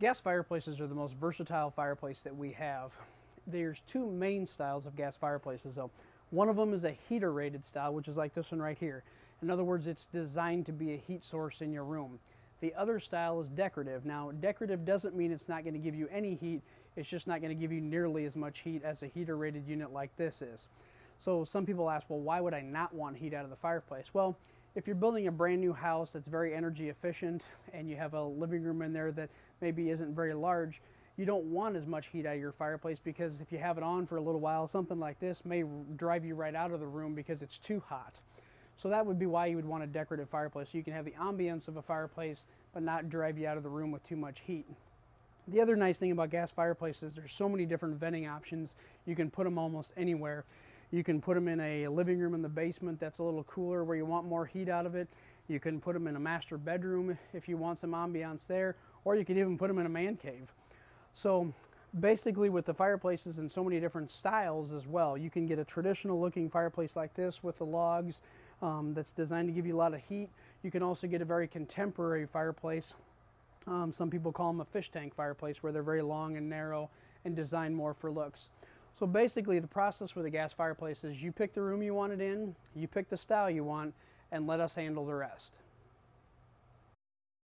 Gas fireplaces are the most versatile fireplace that we have. There's two main styles of gas fireplaces though. One of them is a heater rated style, which is like this one right here. In other words, it's designed to be a heat source in your room. The other style is decorative. Now, decorative doesn't mean it's not going to give you any heat, it's just not going to give you nearly as much heat as a heater rated unit like this is. So some people ask, well, why would I not want heat out of the fireplace? Well, if you're building a brand new house that's very energy efficient and you have a living room in there that maybe isn't very large, you don't want as much heat out of your fireplace because if you have it on for a little while, something like this may drive you right out of the room because it's too hot. So that would be why you would want a decorative fireplace. So you can have the ambience of a fireplace, but not drive you out of the room with too much heat. The other nice thing about gas fireplaces, there's so many different venting options. You can put them almost anywhere. You can put them in a living room in the basement that's a little cooler where you want more heat out of it. You can put them in a master bedroom if you want some ambiance there, or you could even put them in a man cave. So basically with the fireplaces in so many different styles as well, you can get a traditional looking fireplace like this with the logs um, that's designed to give you a lot of heat. You can also get a very contemporary fireplace. Um, some people call them a fish tank fireplace where they're very long and narrow and designed more for looks. So basically the process with a gas fireplace is you pick the room you want it in, you pick the style you want, and let us handle the rest.